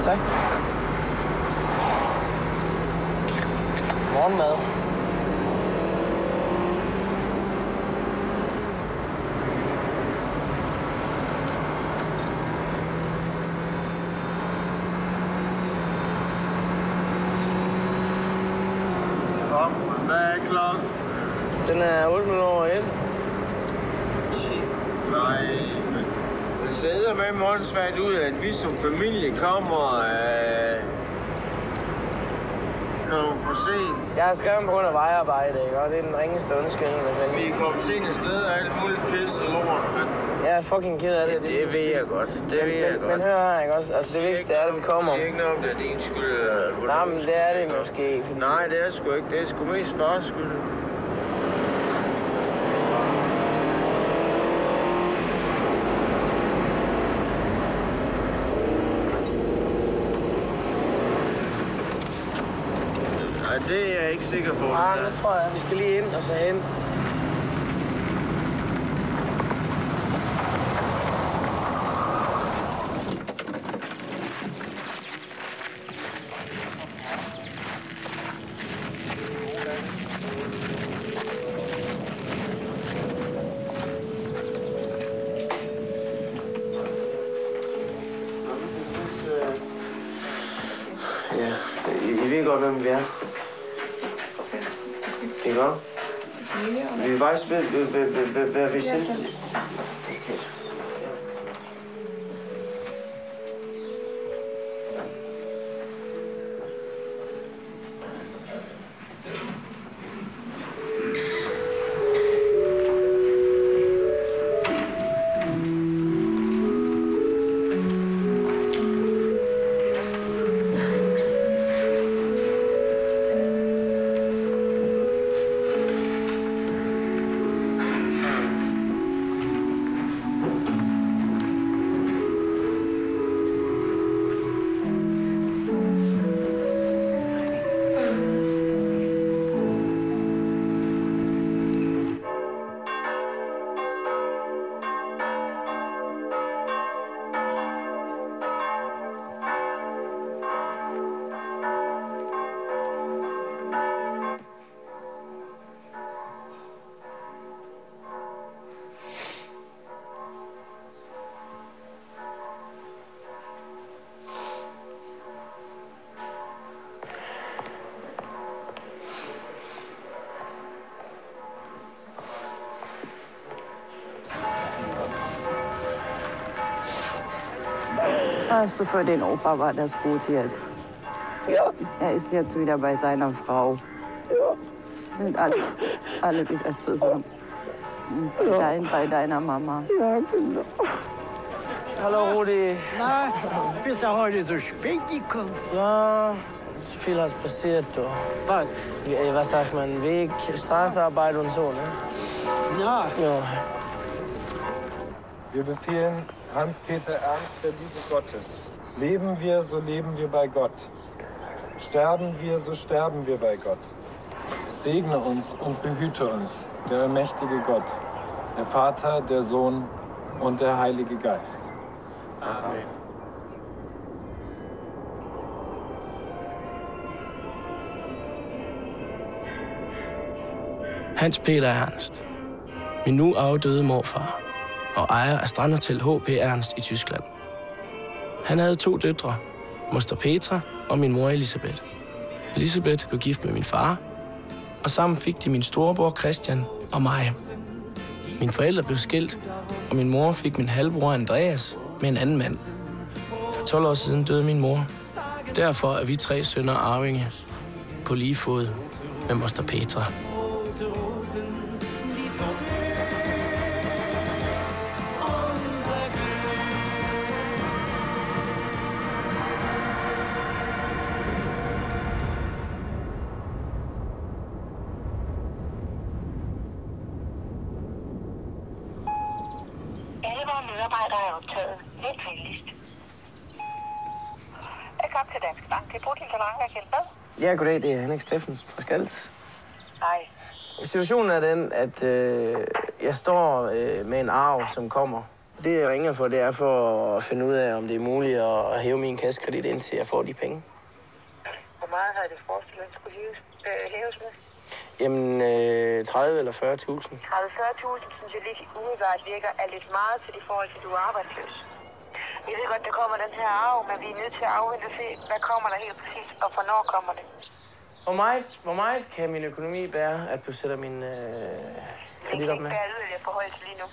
Tak. Morgenmad. Hvad er klokken? Den er 8 minutter over 1. Nej, men det sidder med måndsvært ud, at vi som familie kommer... Øh, kommer for sent. Jeg har skrevet på grund af vejarbejde, ikke? Og det er den ringeste undskyldning, der Vi findes. kom sent i sted og alt muligt pis og lort, men Jeg er fucking ked af det. det, det ved jeg godt. Det ved jeg men, godt. men hør her, ikke også? Altså, det vigtigste er, at vi kommer. Det er ikke noget om, det er din skyld. Eller, hvordan Nej, men det er det måske. Fordi Nej, det er sgu ikke. Det er sgu mest fars skyld. Nej, det er jeg ikke sikker på. Nej, det nu tror jeg, vi skal lige ind og så hen. Ja, I, I ved godt, hvem vi er. Ikke godt? Vi faktisk ved, ved, ved, ved, ved, hvad Also für den Opa war das gut jetzt. Ja. Er ist jetzt wieder bei seiner Frau. Ja. Sind alle, alle wieder zusammen. Und Dein bei deiner Mama. Ja, genau. Hallo, Rudi. Na, bist ja heute so spät gekommen. Ja, so viel hat passiert, du. Was? Was sagt man? Weg, Straßenarbeit und so, ne? Ja, Ja. Wir befehlen Hans-Peter Ernst der Liebe Gottes. Leben wir, so leben wir bei Gott. Sterben wir, so sterben wir bei Gott. Segne uns und behüte uns, der allmächtige Gott, der Vater, der Sohn und der Heilige Geist. Amen. Hans Peter Ernst. Min nu afdøde morfar. Og ejer af Strandhotel H.P. Ernst i Tyskland. Han havde to døtre, moster Petra og min mor Elisabeth. Elisabeth blev gift med min far, og sammen fik de min storebror Christian og mig. Mine forældre blev skilt, og min mor fik min halvbror Andreas med en anden mand. For 12 år siden døde min mor. Derfor er vi tre sønner arvinge på lige fod med moster Petra. Medarbejdere er optaget. Helt venligst. Velkommen til Dansk Bank. Det er Bodil, der mangler hjælp med. Ja, goddag, det er Henrik Steffens fra Skals. Hej. Situationen er den, at øh, jeg står øh, med en arv, som kommer Det, jeg ringer for, det er for at finde ud af, om det er muligt at hæve min kassekredit, indtil jeg får de penge. Hvor meget har det forestillet, at skulle hæves, øh, hæves med? Jamen, øh, 30 eller 40.000. 30-40.000 synes jeg lige umiddelbart virker er lidt meget til i forhold til, at du er arbejdsløs. Jeg ved godt, der kommer den her arv, men vi er nødt til at afvente og se, hvad kommer der helt præcis, og hvornår kommer det. Hvor meget, hvor meget kan min økonomi bære, at du sætter min øh, Det kan kredit op ikke med? bære yderligere forhold til lige nu.